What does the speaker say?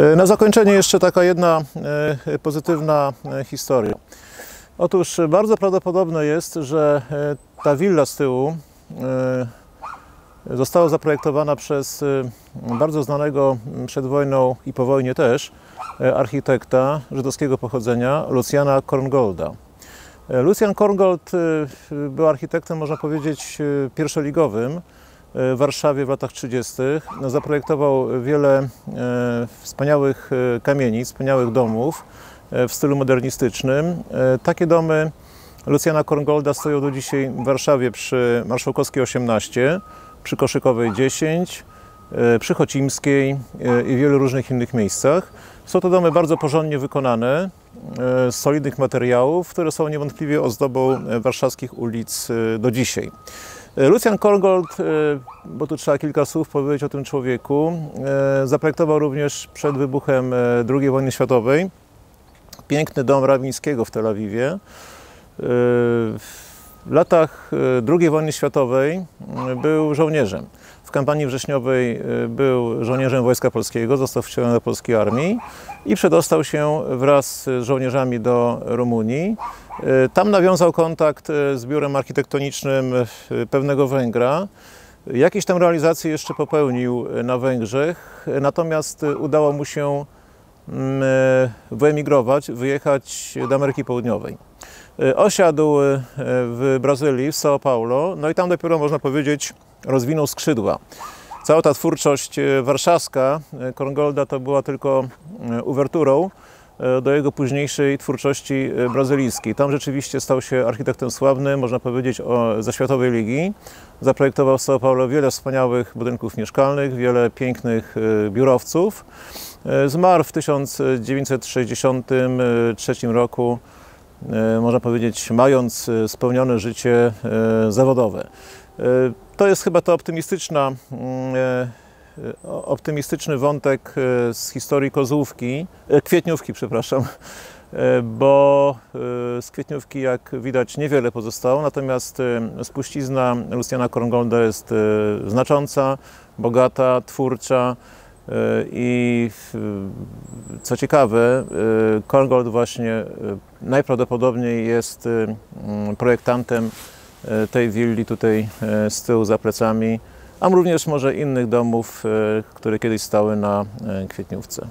E, Na zakończenie jeszcze taka jedna e, pozytywna e, historia. Otóż bardzo prawdopodobne jest, że ta willa z tyłu została zaprojektowana przez bardzo znanego przed wojną i po wojnie też architekta żydowskiego pochodzenia Luciana Korngolda. Lucian Korngold był architektem, można powiedzieć, pierwszoligowym w Warszawie w latach 30. No, Zaprojektował wiele e, wspaniałych e, kamienic, wspaniałych domów e, w stylu modernistycznym. Takie domy Luciana Korngolda stoją do dzisiaj w Warszawie przy Marszałkowskiej 18, przy Koszykowej 10, e, przy Chocimskiej i wielu różnych innych miejscach. Są to domy bardzo porządnie wykonane, z solidnych materiałów, które są niewątpliwie ozdobą warszawskich ulic do dzisiaj. E, Lucian Korngold, e, bo tu trzeba kilka słów powiedzieć o tym człowieku, e, zaprojektował również przed wybuchem II wojny światowej piękny dom Rawińskiego w Tel Awiwie. W latach II wojny światowej był żołnierzem. W kampanii wrześniowej był żołnierzem Wojska Polskiego, został wcielony do polskiej armii i przedostał się wraz z żołnierzami do Rumunii. E, Tam nawiązał kontakt e, z biurem architektonicznym e, pewnego Węgra. Jakieś tam realizacje jeszcze popełnił na Węgrzech, natomiast udało mu się mm, wyemigrować, wyjechać do Ameryki Południowej. Osiadł w Brazylii, w São Paulo, no i tam dopiero można powiedzieć rozwinął skrzydła. Cała ta twórczość e, warszawska e, Korngolda to była tylko e, uwerturą do jego późniejszej twórczości brazylijskiej. Tam rzeczywiście stał się architektem sławnym, można powiedzieć, o, ze światowej ligi. Zaprojektował w São Paulo wiele wspaniałych budynków mieszkalnych, wiele pięknych biurowców. Zmarł w 1963 roku, można powiedzieć, mając spełnione życie zawodowe. E, To jest chyba ta optymistyczna, mm, e, optymistyczny wątek e, z historii Kozłówki, Kwietniówki, przepraszam, bo z Kwietniówki, jak widać, niewiele pozostało, natomiast spuścizna Luciana Korngolda jest znacząca, bogata, twórcza i co ciekawe, Korngold właśnie najprawdopodobniej jest projektantem tej willi tutaj e, z tyłu za plecami, a również może innych domów, e, które kiedyś stały na e, Kwietniówce.